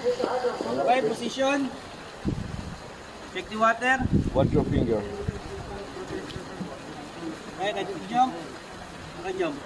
Okay, position. Check the water. Watch your finger. Okay, ready to jump. Okay, jump.